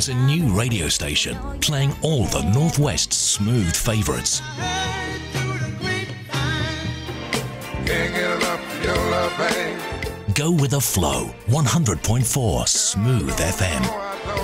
There's a new radio station playing all the Northwest's smooth favorites. Go with the flow. 100.4 Smooth FM.